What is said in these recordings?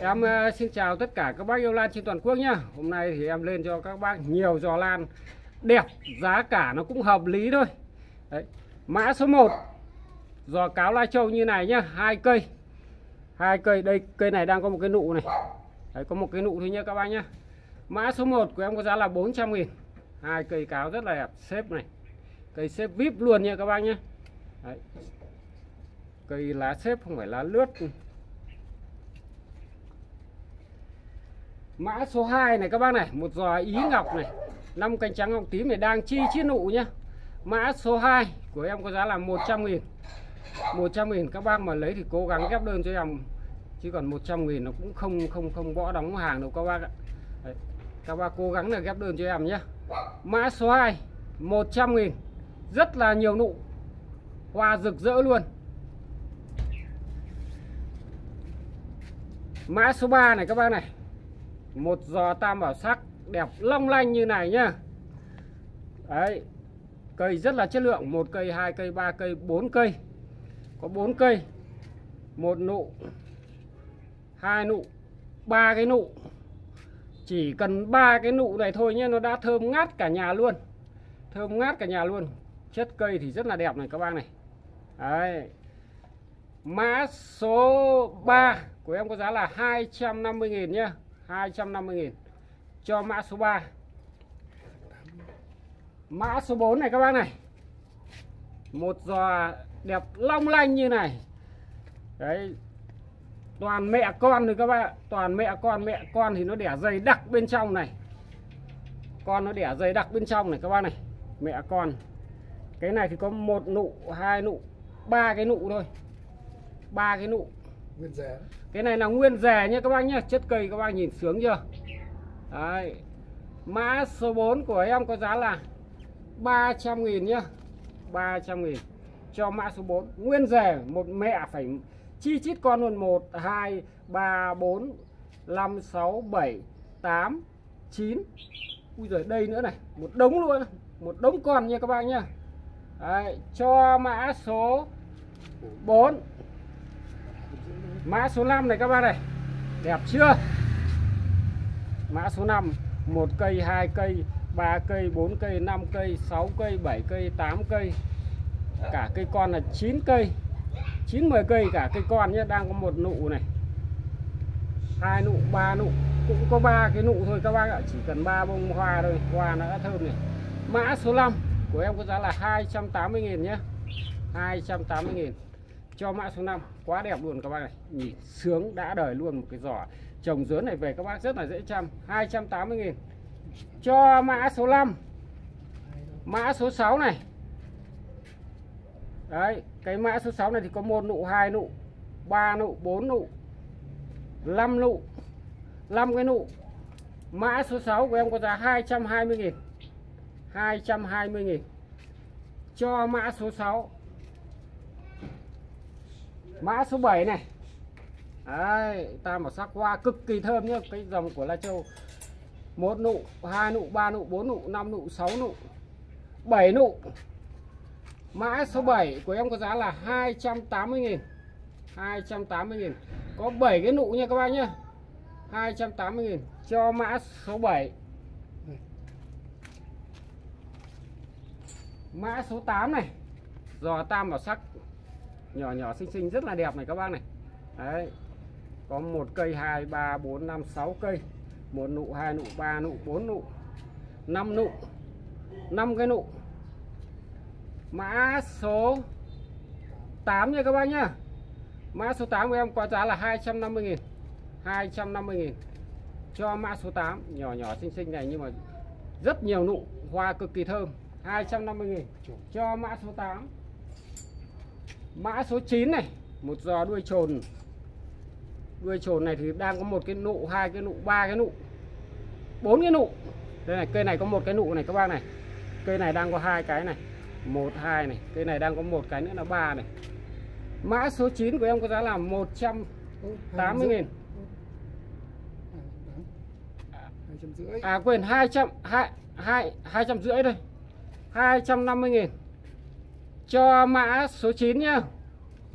Em ờ, xin chào tất cả các bác yêu lan trên toàn quốc nhá. Hôm nay thì em lên cho các bác nhiều giò lan đẹp, giá cả nó cũng hợp lý thôi. Đấy. Mã số 1 giò cáo lai châu như này nhá, hai cây. Hai cây đây cây này đang có một cái nụ này. Đấy có một cái nụ thôi nhá các bác nhá. Mã số 1 của em có giá là 400 000 Hai cây cáo rất là đẹp, xếp này. Cây xếp vip luôn nha các bác nhá. Đấy. Cây lá xếp không phải lá lướt Mã số 2 này các bác này, một giò ý ngọc này, năm cánh trắng ngọc tím này đang chi chiết nụ nhá. Mã số 2 của em có giá là 100 000 100 000 các bác mà lấy thì cố gắng ghép đơn cho em chứ còn 100 000 nó cũng không không không bỏ đóng hàng đâu các bác ạ. Đấy. Các bác cố gắng là ghép đơn cho em nhé. Mã số 2 100 000 rất là nhiều nụ hoa rực rỡ luôn. Mã số 3 này các bác này một giò tam bảo sắc, đẹp long lanh như này nhá. Đấy, cây rất là chất lượng, một cây, hai cây, ba cây, bốn cây. Có bốn cây. Một nụ, hai nụ, ba cái nụ. Chỉ cần ba cái nụ này thôi nhé, nó đã thơm ngát cả nhà luôn. Thơm ngát cả nhà luôn. Chất cây thì rất là đẹp này các bác này. Đấy. Mã số 3 của em có giá là 250.000 nhé 250.000 cho mã số 3 mã số 4 này các bác này. Một giò đẹp long lanh như này. Đấy. Toàn mẹ con rồi các bạn toàn mẹ con mẹ con thì nó đẻ dày đặc bên trong này. Con nó đẻ dày đặc bên trong này các bác này. Mẹ con. Cái này thì có một nụ, hai nụ, ba cái nụ thôi. Ba cái nụ nguyên rẻ. Cái này là nguyên rẻ nha các bác nhé chất cây các bác nhìn sướng chưa? Đấy. Mã số 4 của em có giá là 300 nghìn nhá. 300 nghìn cho mã số 4 nguyên rẻ một mẹ phải chi chít con luôn. 1 2 3 4 5 6 7 8 9 Ui giời đây nữa này. Một đống luôn một đống con nha các bác nhá. Đấy, cho mã số 4 Mã số 5 này các bác này. Đẹp chưa? Mã số 5 1 cây 2 cây 3 cây 4 cây 5 cây 6 cây 7 cây 8 cây. Cả cây con là 9 cây 9 10 cây cả cây con nhé, Đang có một nụ này. Hai nụ, ba nụ, Cũng có ba cái nụ thôi các bác ạ, Chỉ cần ba bông hoa thôi, Hoa nó đã thơm này. Mã số 5 của em có giá là 280.000 nhé. 280.000 cho mã số 5 quá đẹp luôn các bác này nhìn sướng đã đời luôn một cái giỏ. Trồng dớn này về các bác rất là dễ chăm. 280 nghìn. Cho mã số 5 mã số 6 này. Đấy, cái mã số 6 này thì có một nụ, hai nụ, ba nụ, bốn nụ 5 nụ 5 cái nụ. Mã số 6 của em có giá 220 nghìn. 220 nghìn. Cho mã số 6 mã số 7 này. Đấy, tam bảo sắc hoa cực kỳ thơm nhá. Cái dòng của La Châu. Một nụ hai nụ ba nụ bốn nụ năm nụ sáu nụ bảy nụ. Mã số 7 của em có giá là 280.000 280.000 có 7 cái nụ nha các bác nhá. 280.000 cho mã số 7 mã số 8 này. Giò tam bảo sắc nhỏ nhỏ xinh xinh, rất là đẹp này các bác này. Đấy. Có một cây hai, ba, bốn, năm, sáu cây. Một nụ, hai nụ, ba nụ, bốn nụ, năm nụ, năm cái nụ. Mã số 8 nha các bác nhá. Mã số 8 của em có giá là 250 000 250 000 cho mã số 8 nhỏ nhỏ xinh xinh này nhưng mà rất nhiều nụ, hoa cực kỳ thơm. 250 000 cho mã số 8 mã số 9 này một giò đuôi trồn. Đuôi trồn này thì đang có một cái nụ hai cái nụ ba cái nụ bốn cái nụ. Đây này cây này có một cái nụ này các bác này. Cây này đang có hai cái này một hai này. Cây này đang có một cái nữa là ba này. Mã số 9 của em có giá là 180 nghìn. À quên 200 2 2 250 thôi 250 nghìn cho mã số 9 nhá.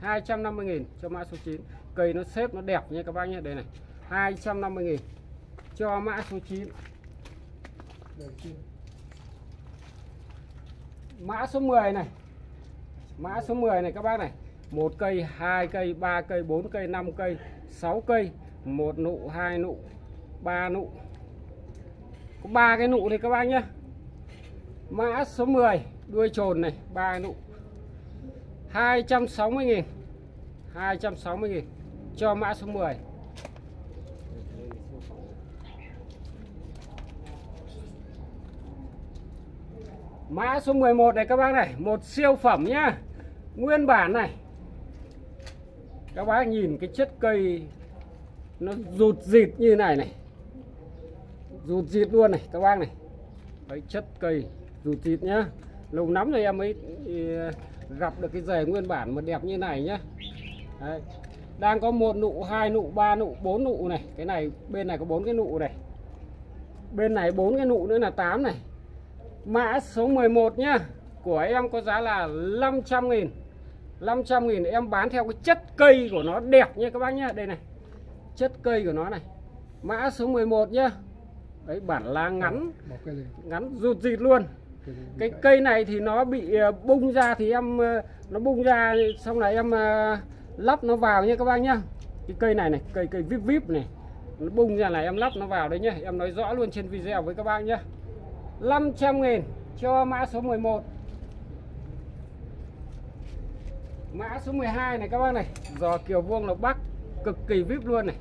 250 nghìn cho mã số 9 cây nó xếp nó đẹp nha các bác nhé. Đây này. 250 nghìn cho mã số 9 mã số 10 này. Mã số 10 này các bác này. Một cây, hai cây, ba cây, bốn cây, năm cây 6 cây. Một nụ, hai nụ, ba nụ. Có ba cái nụ này các bác nhé. Mã số 10 đuôi trồn này, ba nụ. 260 nghìn. 260 nghìn. Cho mã số 10 Mã số 11 này các bác này Một siêu phẩm nhá. Nguyên bản này. Các bác nhìn cái chất cây Nó rụt rịt như này này. Rụt rịt luôn này các bác này. Đấy, chất cây rụt rịt nhá. Lâu lắm rồi em mới gặp được cái rể nguyên bản mà đẹp như này nhá. Đấy. Đang có một nụ, hai nụ, ba nụ, bốn nụ này. Cái này bên này có bốn cái nụ này. Bên này bốn cái nụ nữa là 8 này. Mã số 11 nhá. Của em có giá là 500 nghìn. 500 nghìn em bán theo cái chất cây của nó đẹp nha các bác nhá. Đây này. Chất cây của nó này. Mã số 11 nhá. Đấy bản lá ngắn. Ngắn rụt rịt luôn Cái cây này thì nó bị ờ, bung ra Thì em ờ, Nó bung ra xong này em ờ, Lắp nó vào nha các bác nhá. Cái cây này này Cây cây vip vip này Nó bung ra là em lắp nó vào đấy nhá. Em nói rõ luôn trên video với các bác nhá. 500 nghìn cho mã số 11 Mã số 12 này các bác này Giò Kiều Vuông Lộc Bắc Cực kỳ vip luôn này.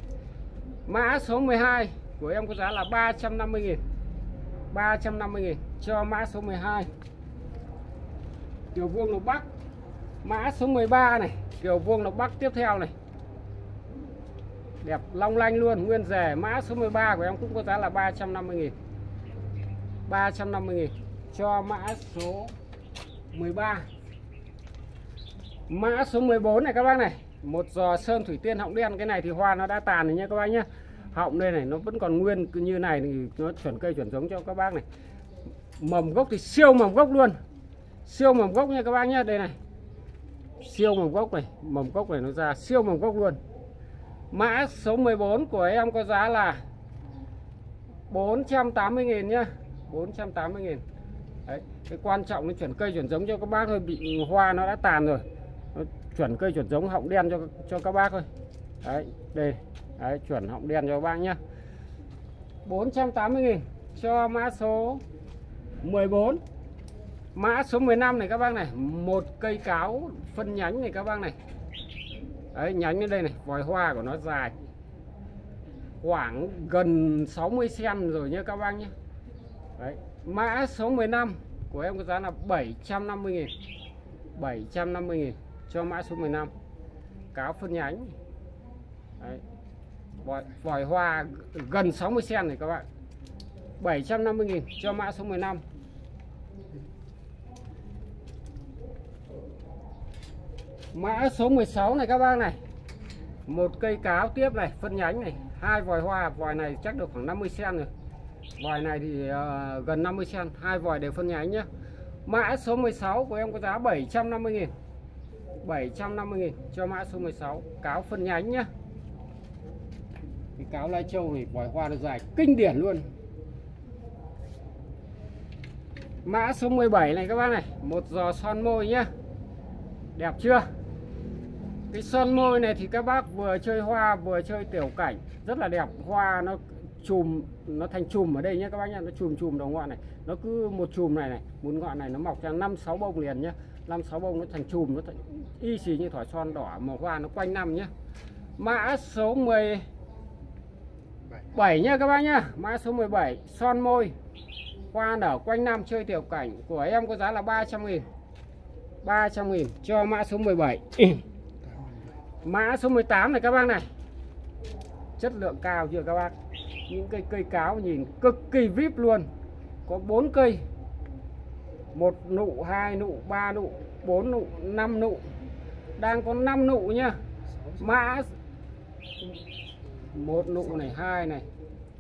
Mã số 12 của em có giá là 350 nghìn. 350 nghìn cho mã số 12 kiểu Vuông lục Bắc. Mã số 13 này, kiểu Vuông lục Bắc tiếp theo này. Đẹp long lanh luôn, Nguyên rẻ. Mã số 13 của em cũng có giá là 350 000 350 000 cho mã số 13 Mã số 14 này các bác này, Một giò sơn thủy tiên họng đen. Cái này thì hoa nó đã tàn rồi nha các bác nhé. Họng đây này nó vẫn còn nguyên như này thì Nó chuẩn cây chuẩn giống cho các bác này. Mầm gốc thì siêu mầm gốc luôn. Siêu mầm gốc nha các bác nhé Đây này. Siêu mầm gốc này Mầm gốc này nó ra siêu mầm gốc luôn. Mã số 14 của em có giá là 480 nghìn nhá. 480 nghìn. Đấy, cái quan trọng là chuẩn cây chuẩn giống cho các bác thôi bị hoa nó đã tàn rồi. Nó chuẩn cây chuẩn giống họng đen cho cho các bác thôi. Đấy đây đấy, chuẩn họng đen cho các bác nhá. 480 nghìn cho mã số 14 mã số 15 này các bác này một cây cáo phân nhánh này các bác này. Đấy nhánh ở đây này vòi hoa của nó dài. Khoảng gần 60 cm rồi nhé các bác nhé Đấy. Mã số 15 của em có giá là 750 000 750 000 cho mã số 15 Cáo phân nhánh. Đấy. Vòi, vòi hoa gần 60 cm này các bạn 750 000 cho mã số 15 Mã số 16 này các bác này. Một cây cáo tiếp này phân nhánh này. Hai vòi hoa vòi này chắc được khoảng 50 cm rồi. Vòi này thì uh, gần 50 cm hai vòi đều phân nhánh nhá. Mã số 16 của em có giá 750 nghìn. 750 nghìn cho mã số 16 cáo phân nhánh nhá. Cái cáo lai châu này vòi hoa nó dài kinh điển luôn. Mã số 17 này các bác này một giò son môi nhá. Đẹp chưa? Cái son môi này thì các bác vừa chơi hoa, vừa chơi tiểu cảnh, rất là đẹp. Hoa nó chùm, nó thành chùm ở đây nhé các bác nhá nó chùm chùm đầu ngọn này. Nó cứ một chùm này này, một ngọn này nó mọc ra năm, sáu bông liền nhá năm, sáu bông nó thành chùm, nó thành y xì như thỏi son đỏ màu hoa nó quanh năm nhá mã số 17 nhá các bác nhá mã số 17 son môi. Hoa nở quanh năm, chơi tiểu cảnh. Của em có giá là 300 nghìn. 300 nghìn, cho mã số 17 mã số 18 này các bác này. Chất lượng cao chưa các bác? Những cây cây cáo nhìn cực kỳ vip luôn. Có bốn cây. Một nụ hai nụ ba nụ bốn nụ năm nụ. Đang có 5 nụ nhá. Mã một nụ này hai này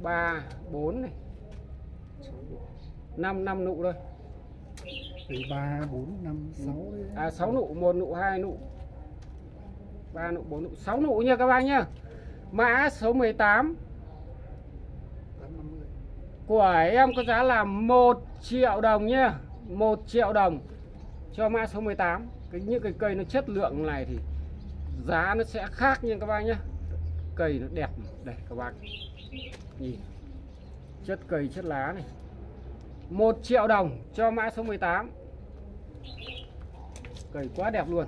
ba bốn này. Năm năm nụ thôi. Ba bốn năm sáu. À sáu nụ một nụ hai nụ ba nụ, bốn nụ, sáu nụ nha các bác nhá. Mã số 18 của em có giá là 1 triệu đồng nhá. 1 triệu đồng cho mã số 18 cái, những cái cây nó chất lượng này thì giá nó sẽ khác nha các bác nhá. Cây nó đẹp đây các bác. Nhìn, chất cây, chất lá này. 1 triệu đồng cho mã số 18 cây quá đẹp luôn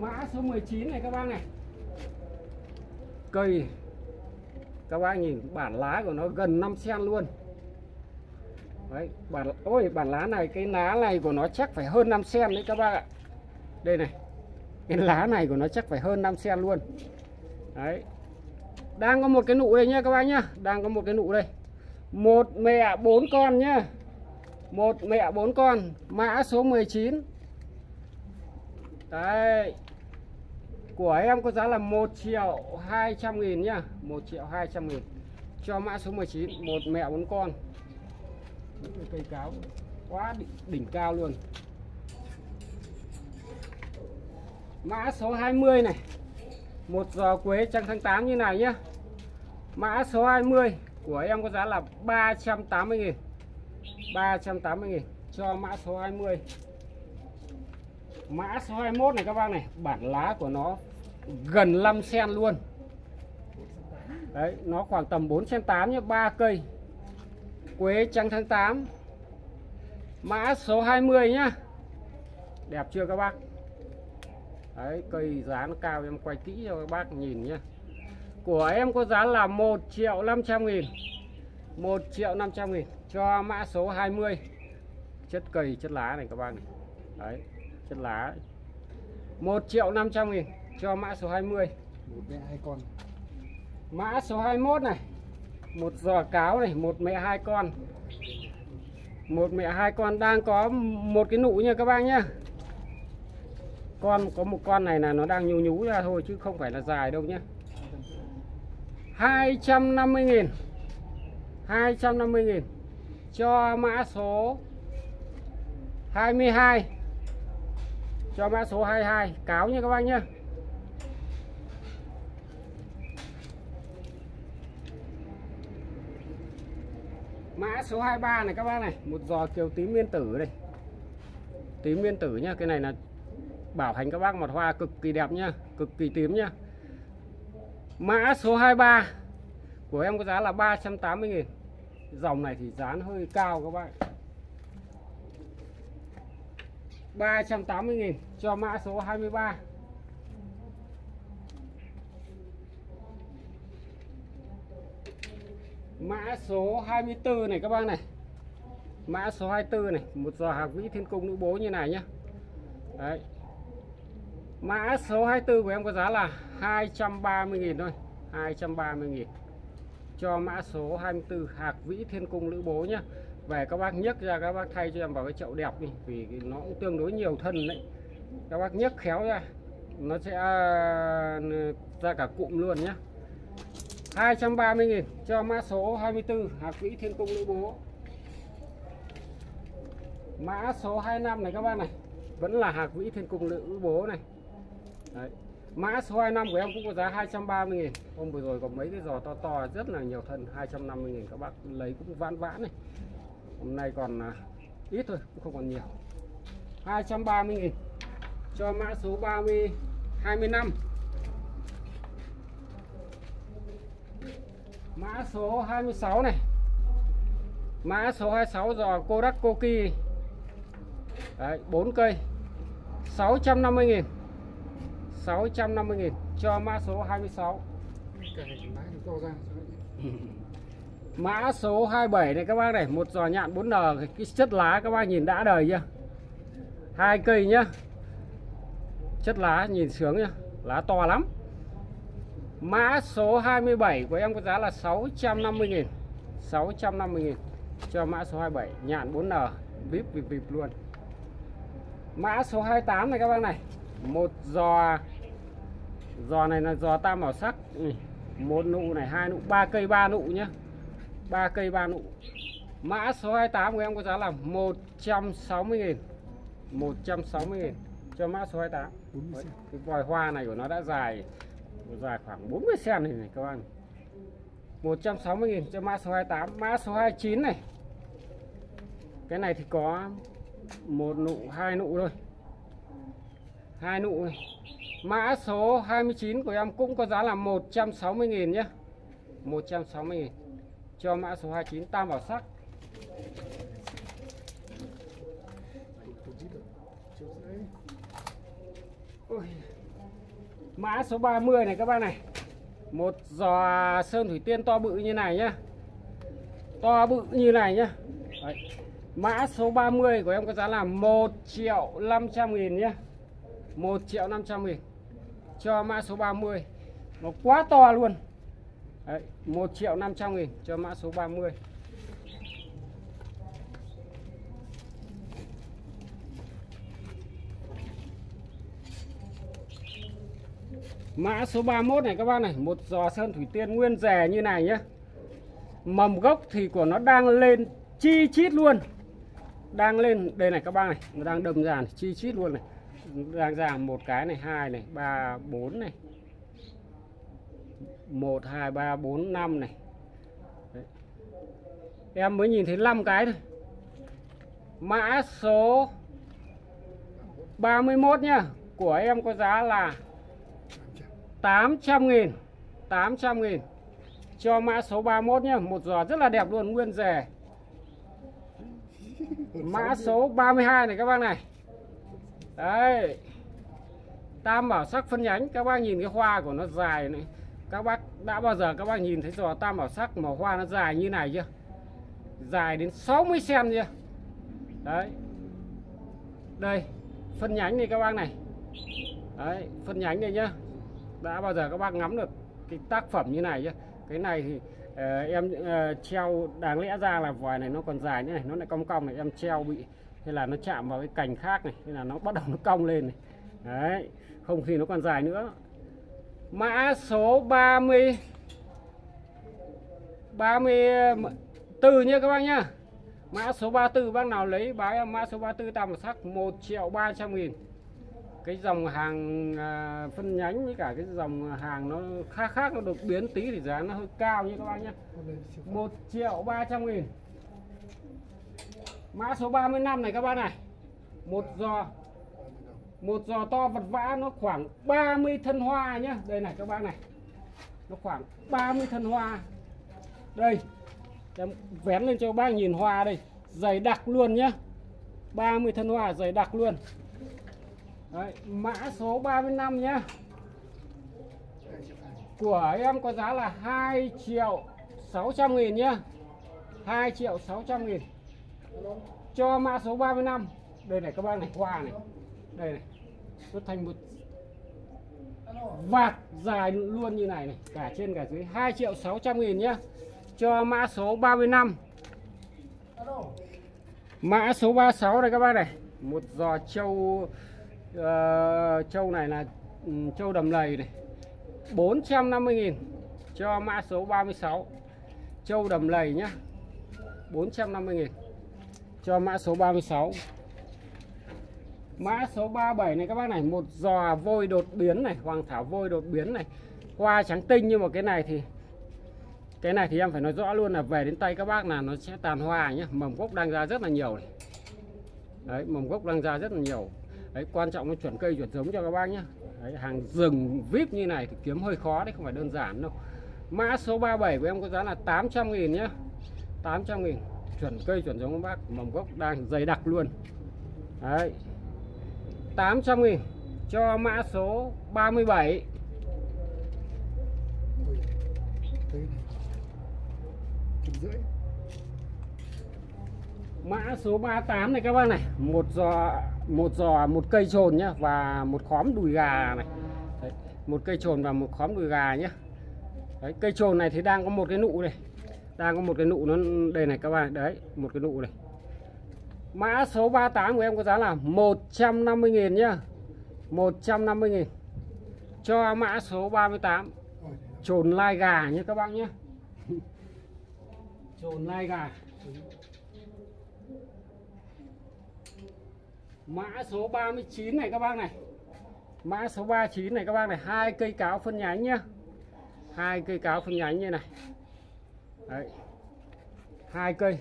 mã số 19 này các bác này. Cây. Các bác nhìn, bản lá của nó gần 5 cm luôn. Đấy, bản, ôi, bản lá này, cái lá này của nó chắc phải hơn 5 cm đấy các bác ạ. Đây này, cái lá này của nó chắc phải hơn 5 cm luôn. Đấy. Đang có một cái nụ đây nhá các bác nhá, đang có một cái nụ đây. Một mẹ bốn con nhá. Một mẹ bốn con, mã số 19 đấy của em có giá là 1 triệu 200 nghìn nhá. 1 triệu 200 nghìn. Cho mã số 19 một mẹ bốn con. Những cây cáo quá đỉnh, đỉnh cao luôn. Mã số 20 này. Một giò quế trăng tháng 8 như này nhá. Mã số 20 của em có giá là 380 nghìn. 380 nghìn. Cho mã số 20 mã số 21 này các bác này bản lá của nó gần 5 sen luôn. Đấy, nó khoảng tầm 4 sen 8 nhá 3 cây. Quế trắng tháng 8 mã số 20 nhá. Đẹp chưa các bác? Đấy, cây giá nó cao em quay kỹ cho các bác nhìn nhá. Của em có giá là 1 triệu 500 nghìn. 1 triệu 500 nghìn cho mã số 20 chất cây, chất lá này các bạn đấy, chất lá. 1 triệu 500 nghìn cho mã số 20 một mẹ hai con. Mã số 21 này. Một giò cáo này một mẹ hai con. Một mẹ hai con đang có một cái nụ nha các bác nhá. Con có một con này là nó đang nhú nhú ra thôi chứ không phải là dài đâu nhá. 250 nghìn. 250 nghìn. Cho mã số 22 cho mã số 22 cáo nha các bác nhé mã số 23 này các bác này. Một giò kiều tím nguyên tử đây. Tím nguyên tử nhá, cái này là bảo hành các bác một hoa cực kỳ đẹp nhá, cực kỳ tím nhá. Mã số 23 của em có giá là 380.000 dòng này thì giá nó hơi cao các bạn 380.000 cho mã số 23 Mã số 24 này các bác này. Mã số 24 này, Một giò hạc vĩ thiên cung nữ bố như này nhá. Đấy. Mã số 24 của em có giá là 230.000 thôi 230.000 Cho mã số 24 hạc vĩ thiên cung nữ bố nhá. Về các bác nhấc ra, các bác thay cho em vào cái chậu đẹp đi, vì nó cũng tương đối nhiều thân đấy. Các bác nhấc khéo ra, nó sẽ à, ra cả cụm luôn nhá. 230 nghìn cho mã số 24 Hà vĩ thiên cung nữ bố. Mã số 25 này các bạn này, vẫn là Hà vĩ thiên cung nữ bố này. Đấy. mã số 25 của em cũng có giá 230 nghìn. Hôm vừa rồi có mấy cái giò to to, rất là nhiều thân 250 nghìn các bác lấy cũng vãn vãn này. Hôm nay còn à, ít thôi, cũng không còn nhiều. 230 nghìn cho mã số 30 25 mã số 26 này. Mã số 26 giò Kodak Koki Đấy, 4 cây. 650 nghìn. 650 nghìn cho mã số 26 Mã số 27 này các bác này, một giò nhạn 4N cái chất lá các bác nhìn đã đời chưa? Hai cây nhá. Chất lá nhìn sướng nhá, lá to lắm. Mã số 27 của em có giá là 650 000 650 000 cho mã số 27 nhạn 4N vip vip vip luôn. Mã số 28 này các bác này, một giò giò này là giò tam màu sắc. Ừ, một nụ này, hai nụ, ba cây ba nụ nhá. Ba cây ba nụ. Mã số 28 của em có giá là 160 nghìn. 160 nghìn cho mã số 28 Đấy, cái vòi hoa này của nó đã dài dài khoảng 40 cm này, này các bạn. 160 nghìn cho mã số 28 mã số 29 này. Cái này thì có một nụ hai nụ thôi. Hai nụ này. Mã số 29 của em cũng có giá là 160 nghìn nhé 160 nghìn cho mã số 29 tam bảo sắc Tụt- tụt ít rồi. Triệu rưỡi. Ôi. Mã số 30 này các bác này. Một giò sơn thủy tiên to bự như này nhá. To bự như này nhá. Đấy. Mã số 30 của em có giá là 1 triệu 500 nghìn nhá. 1 triệu 500 nghìn Cho mã số 30 Nó quá to luôn. Đấy, 1 triệu 500 nghìn cho mã số 30 Mã số 31 này các bác này, một giò sơn thủy tiên nguyên rẻ như này nhé. Mầm gốc thì của nó đang lên chi chít luôn. Đang lên đây này các bác này, nó đang đầm ra này, chi chít luôn này. Đang ra một cái này, hai này, ba, bốn này. 1 2 3 4 5 này. Đấy. Em mới nhìn thấy 5 cái thôi. Mã số 31 nhá, của em có giá là 800 nghìn 800 nghìn. Cho mã số 31 nhá Một giò rất là đẹp luôn Nguyên rẻ. Mã số 32 này các bác này. Đấy. Tam bảo sắc phân nhánh Các bác nhìn cái hoa của nó dài này. Các bác đã bao giờ các bác nhìn thấy giò tam bảo sắc Mà hoa nó dài như này chưa? Dài đến 60 cm chưa? Đấy. Đây Phân nhánh này các bác này. Đấy Phân nhánh này nhá đã bao giờ các bác ngắm được cái tác phẩm như này chứ cái này thì uh, em uh, treo đáng lẽ ra là vòi này nó còn dài như này nó lại cong cong này em treo bị hay là nó chạm vào cái cành khác này hay là nó bắt đầu nó cong lên này. Đấy không thì nó còn dài nữa. Mã số 30 34 nhé các bác nhá. Mã số 34 bác nào lấy báo em mã số 34 một sắc 1 triệu 300 nghìn cái dòng hàng à, phân nhánh với cả cái dòng hàng nó khác khác, nó đột biến tí thì giá nó hơi cao như các bác nhé. 1 triệu 300 nghìn. Mã số 35 này các bác này. Một giò một giò to vật vã nó khoảng 30 thân hoa nhá đây này các bác này. Nó khoảng 30 thân hoa. Đây, em vén lên cho các bác nhìn hoa đây. Dày đặc luôn nhá 30 thân hoa dày đặc luôn. Đấy, mã số 35 nhá. Của em có giá là 2 triệu 600 nghìn nhá. 2 triệu 600 nghìn. Cho mã số 35 đây này các bác này hoa này. Đây này nó thành một vạt dài luôn như này này. Cả trên cả dưới 2 triệu 600 nghìn nhá. Cho mã số 35 mã số 36 này các bác này. Một giò trâu uh, trâu này là um, trâu đầm lầy này. 450 nghìn cho mã số 36 trâu đầm lầy nhá. 450 nghìn cho mã số 36 Mã số 37 này các bác này Một giò vôi đột biến này Hoàng thảo vôi đột biến này. Hoa trắng tinh nhưng mà cái này thì Cái này thì em phải nói rõ luôn là về đến tay các bác là nó sẽ tàn hoa nhé Mầm gốc đang ra rất là nhiều này. Đấy mầm gốc đang ra rất là nhiều. Đấy quan trọng là chuẩn cây chuẩn giống cho các bác nhé Đấy, hàng rừng vip như này thì kiếm hơi khó đấy không phải đơn giản đâu. Mã số 37 của em có giá là 800 nghìn nhé 800 nghìn chuẩn cây chuẩn giống các bác mầm gốc đang dày đặc luôn. Đấy 800 nghìn cho mã số 37 mã số 38 này các bác này một giò một giò một cây trồn nhá và một khóm đùi gà này. Đấy, một cây trồn và một khóm đùi gà nhá. Đấy, cây trồn này thì đang có một cái nụ này đang có một cái nụ nó đây này các bạn đấy một cái nụ này mã số 38 của em có giá là 150.000 nhá. 150.000 cho mã số 38 trồn lai gà nhé các bạn nhé trồn lai gà. Mã số 39 này các bác này. Mã số 39 này các bác này, hai cây cáo phân nhánh nhá. Hai cây cáo phân nhánh như này. Đấy. Hai cây.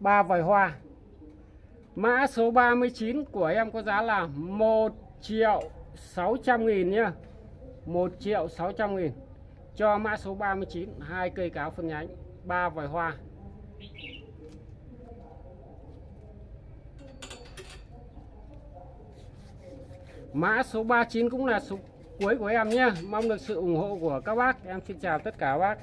Ba vòi hoa. Mã số 39 của em có giá là 1 triệu 600 nghìn nhá 1 triệu 600 nghìn Cho mã số 39 hai cây cáo phân nhánh ba vòi hoa Mã số 39 cũng là số cuối của em nhé. Mong được sự ủng hộ của các bác. Em xin chào tất cả các bác.